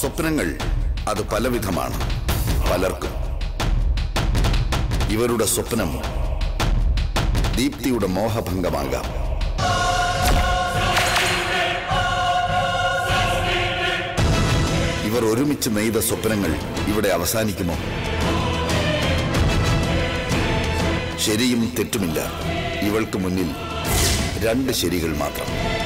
സ്വപ്നങ്ങൾ അത് പലവിധമാണ്. പലർക്കും. ഇവരുടെ സ്വപ്നം ദീപ്തിയുടെ മോഹഭംഗമാകാം. ഇവർ ഒരുമിച്ച് നെയ്ത സ്വപ്നങ്ങൾ ഇവിടെ അവസാനിക്കുമോ? ശരിയും തെറ്റുമില്ല. ഇവൾക്ക് മുന്നിൽ രണ്ട് ശരികൾ മാത്രം.